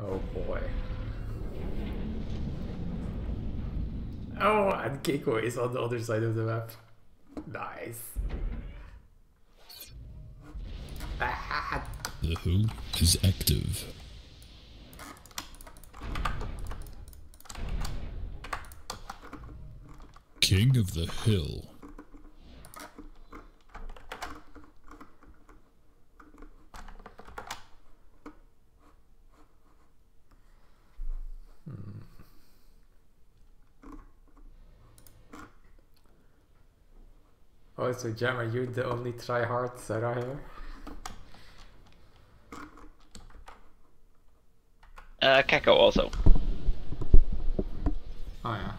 Oh boy. Oh, and Keiko is on the other side of the map. Nice. The Who is active. King of the Hill. Oh, so Jam, are you the only tryhard Sarah here? Uh, Keko also. Oh yeah.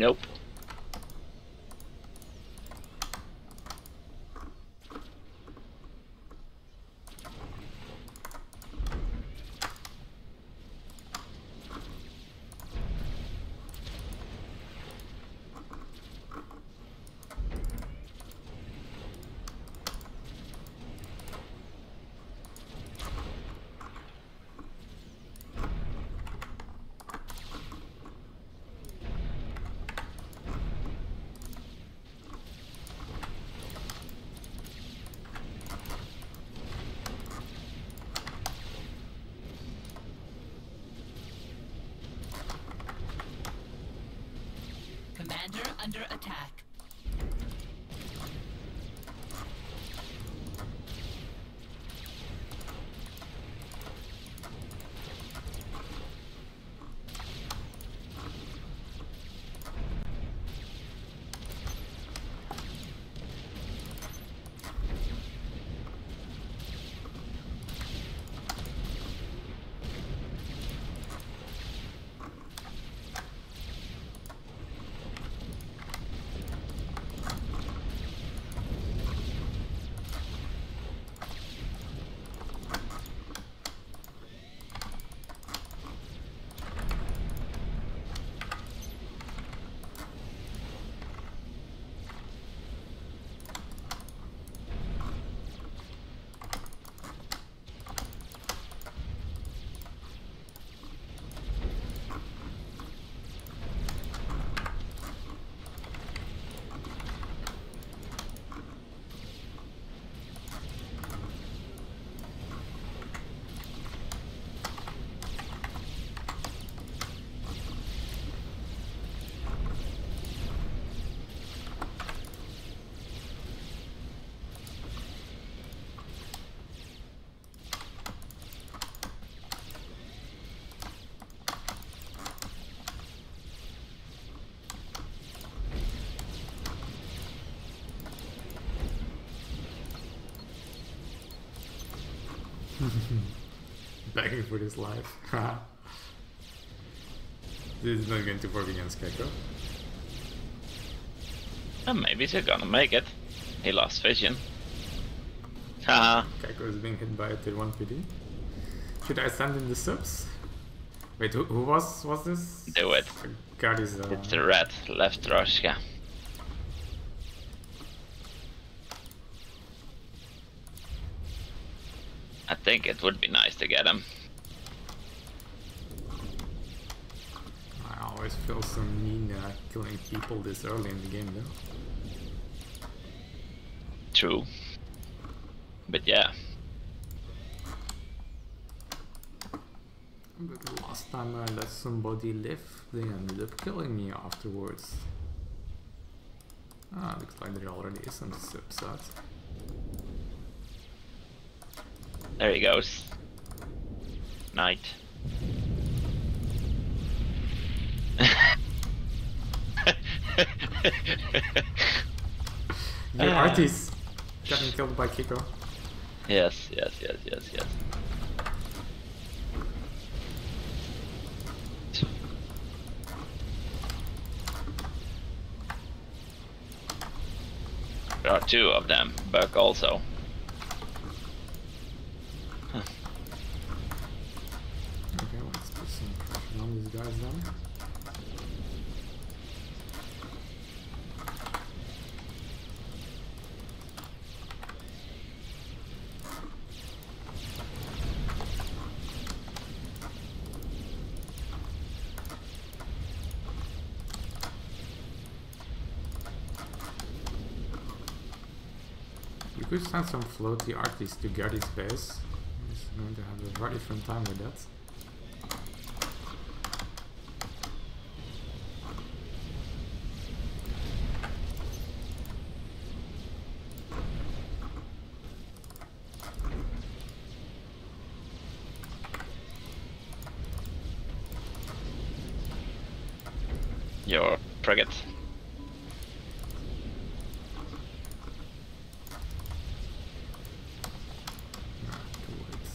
Nope. Commander under attack. Begging for his life. this is not going to work against Keko. Uh, maybe they're gonna make it. He lost vision. Haha. Keko is being hit by a tier 1 PD. Should I send in the subs? Wait, who, who was was this? Do it. God is uh, It's the red left Roshka. Think it would be nice to get him. I always feel so mean uh, killing people this early in the game though. True. But yeah. But the last time I let somebody live, they ended up killing me afterwards. Ah, looks like there already is some subs There he goes. Knight. The Ah. artist getting killed by Kiko. yes, yes, yes, yes, yes. There are two of them, Buck also. These guys. You could send some floaty artists to Gardy's base. He's going to have a very fun time with that. Your frigate. Ah, too late.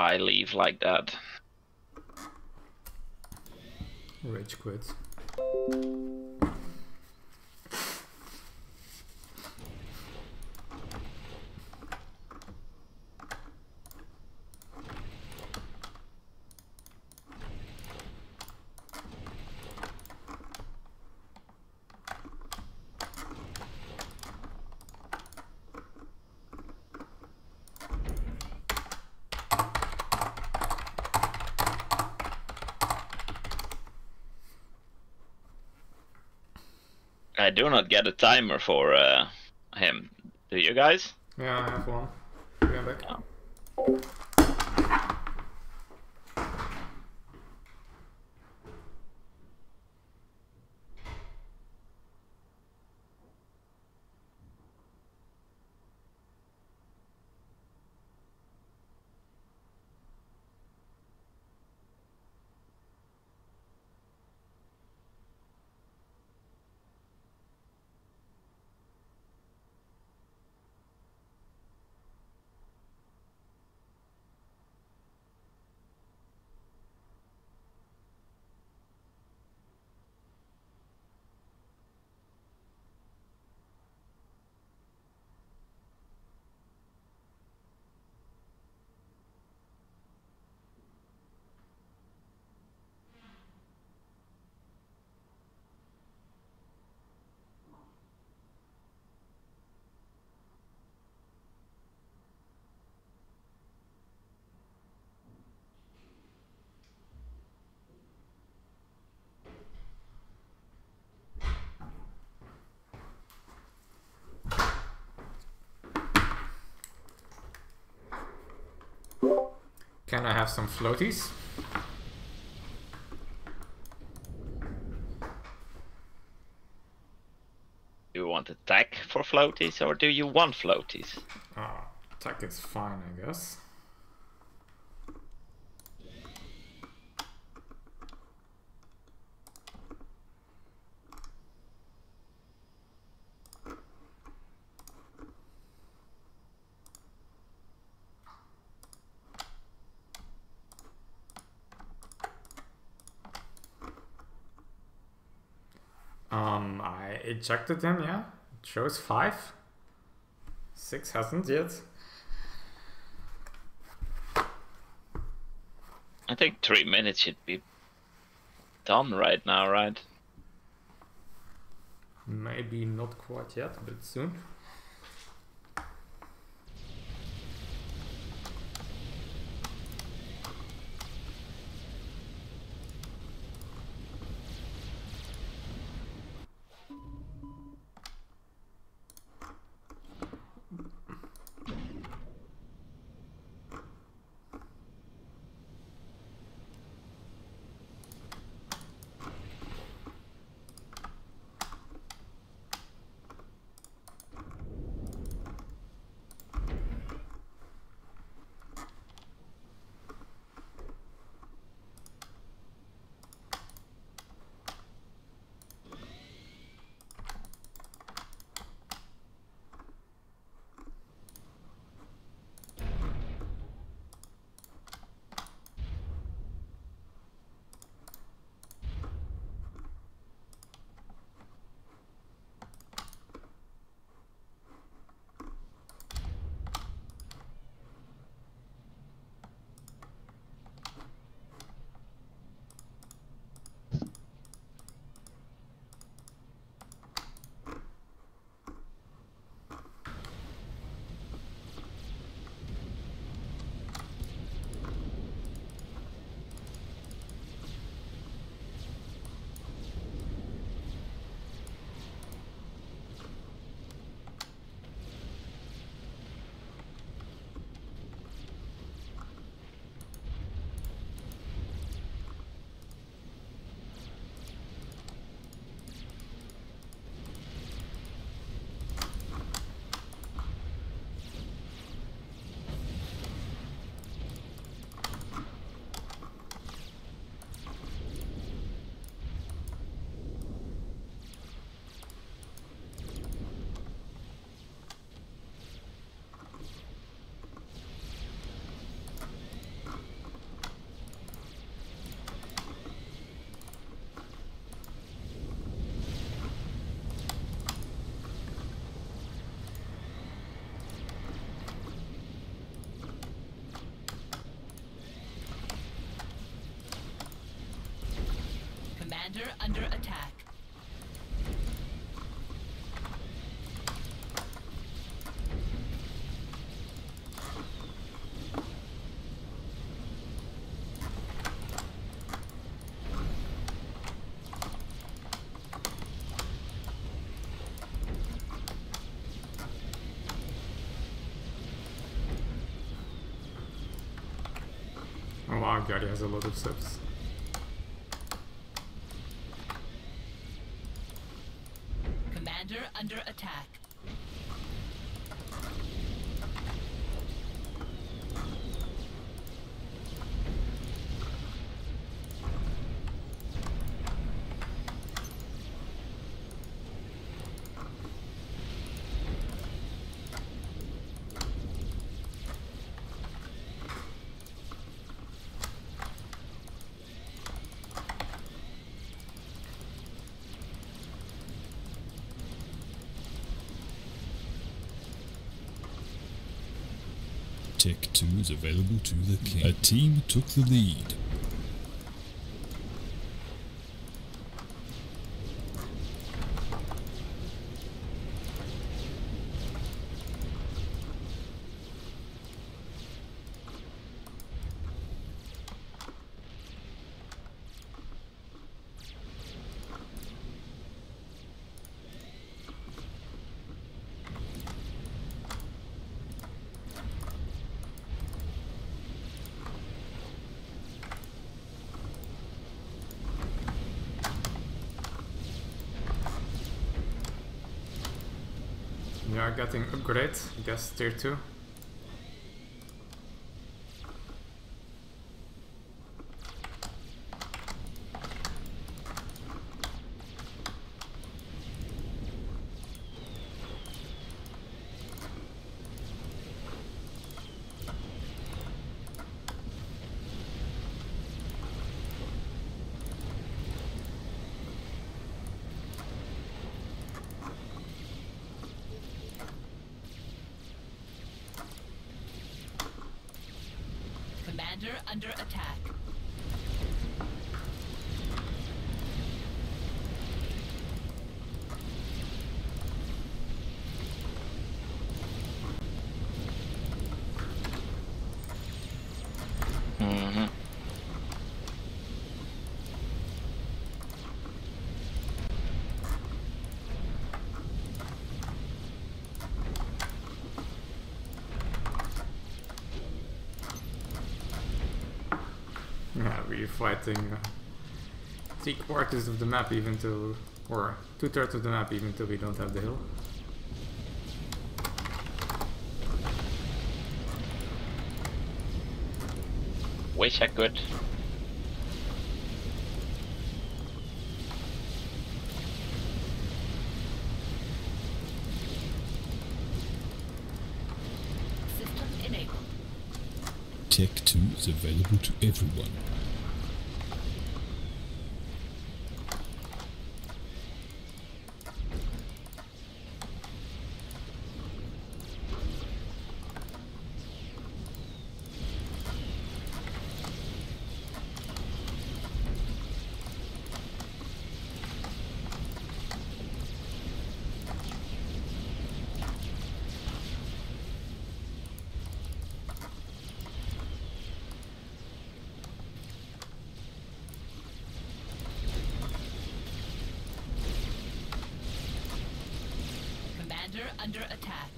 Why leave like that? Rage quit. Do not get a timer for uh, him. Do you guys? Yeah, I have one. Going back. Oh. Can I have some floaties? Do you want attack for floaties or do you want floaties? Ah, attack is fine, I guess. Um, I ejected him, yeah. It shows five. Six hasn't yet. I think three minutes should be done right now, right? Maybe not quite yet, but soon. Commander under attack. Oh wow, God, he has a lot of subs. Commander under attack. Tech 2 is available to the king. A team took the lead. Yeah, getting upgrade, I guess tier 2. Commander under attack. hmm Yeah, we're fighting uh, three quarters of the map even till, or two thirds of the map even till we don't have the hill. Wish I could. System enabled. Tech 2 is available to everyone. Under attack.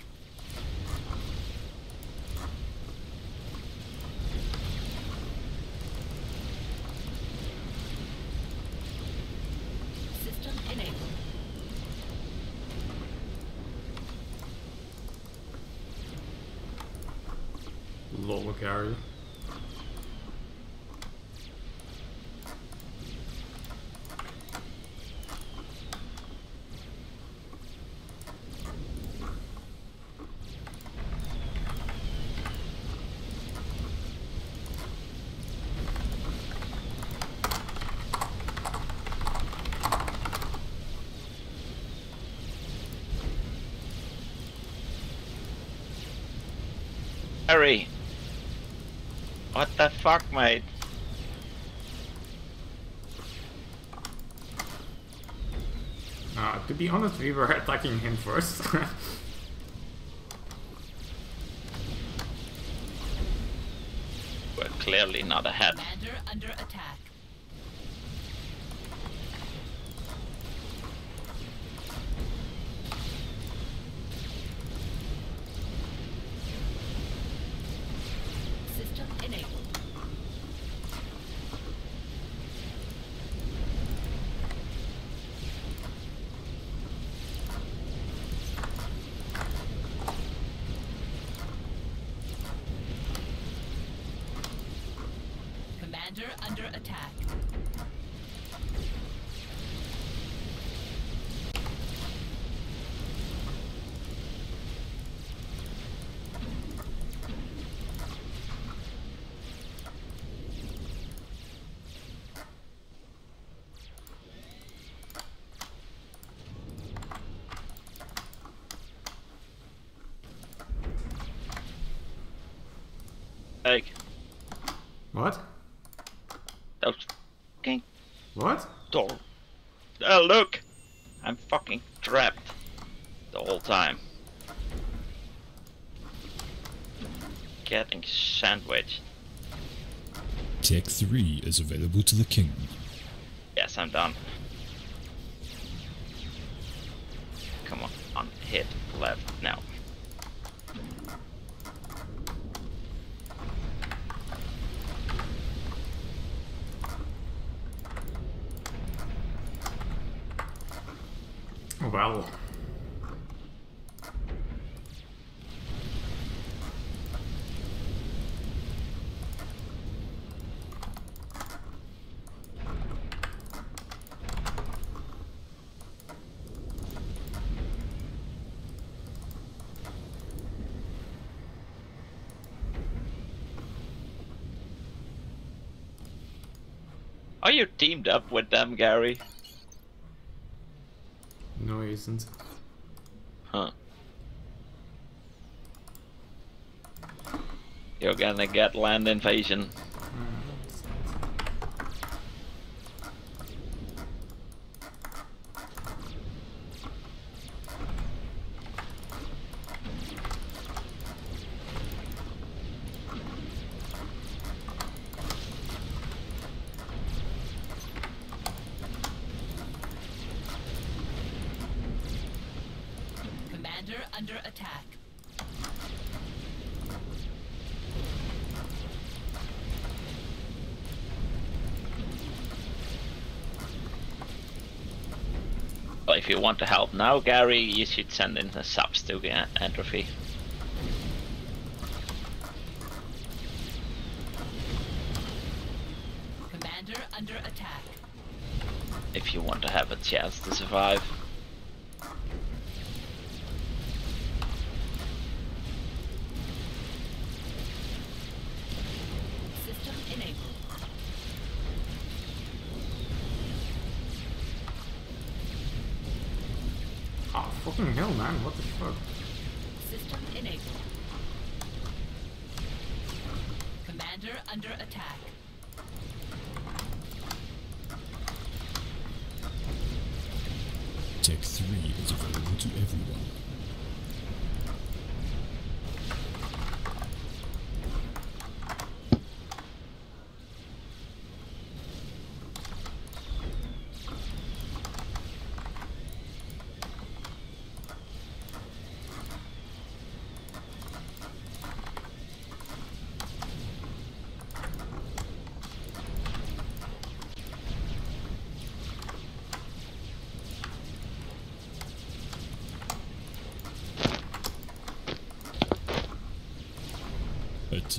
Harry! What the fuck, mate? Uh, to be honest, we were attacking him first. We're clearly not ahead. Commander under attack. Commander under attack. Like, what? Those fucking What? door. Oh, uh, look! I'm fucking trapped the whole time. Getting sandwiched. Tech 3 is available to the king. Yes, I'm done. Come on, on, hit left now. Are you teamed up with them, Gary? No. Huh. You're gonna get land invasion. Commander under attack. Well, if you want to help now, Gary, you should send in the subs to uh, Entropy. Commander under attack. If you want to have a chance to survive. System enabled. Oh, fucking hell, man. What the fuck? System enabled. Commander under attack. Tech 3 is available to everyone.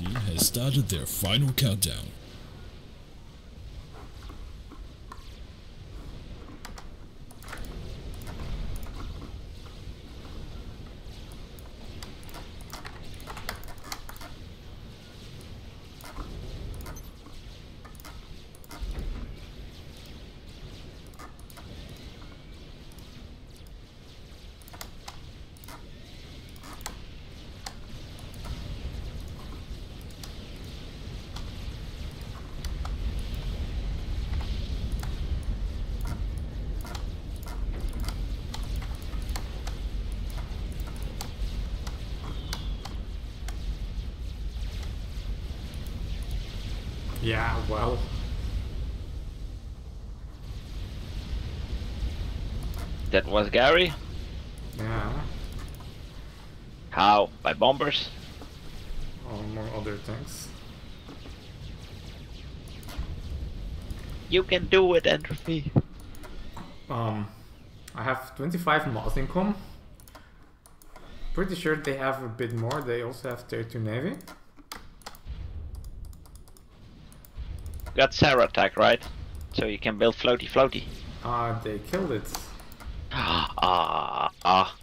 Has started their final countdown. Yeah, well. That was Gary. Yeah. How? By bombers? Among other things. You can do it, Entropy. Um, I have 25 mass income. Pretty sure they have a bit more. They also have tier 2 navy. Got Sarah attack, right? So you can build floaty floaty. Ah, they killed it. Ah, ah.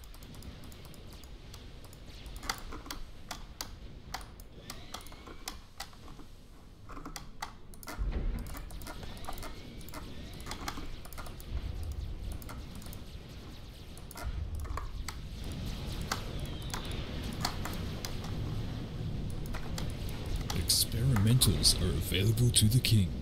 Experimentals are available to the king.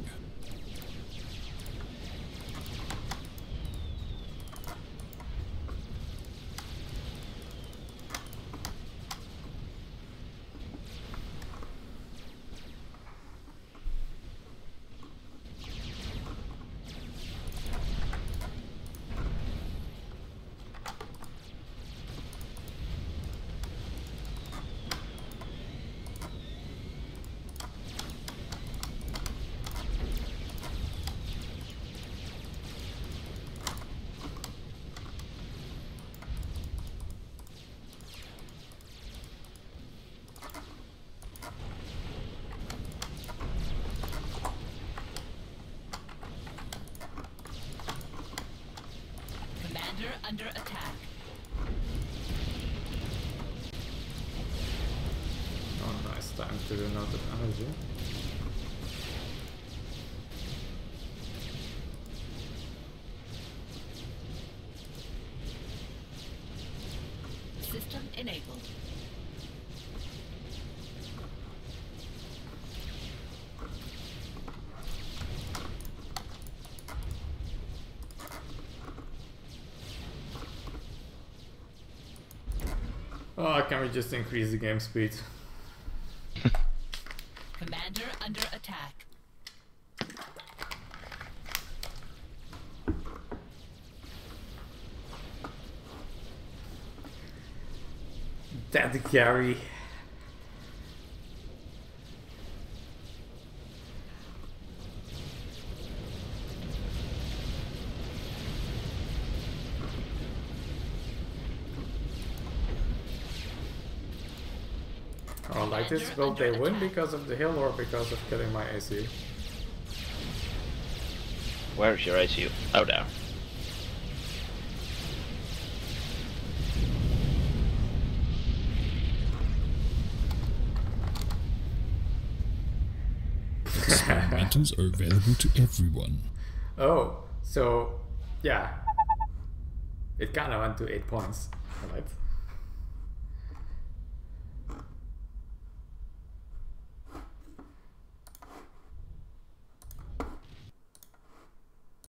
Commander under attack. Oh, nice time to do another energy. Just increase the game speed? Commander under attack. That Gary. Oh, like this, will they win because of the hill or because of killing my AC? Where's your ACU? Oh, there. Experimentals are available to everyone. Oh, so yeah, it kind of went to eight points, right?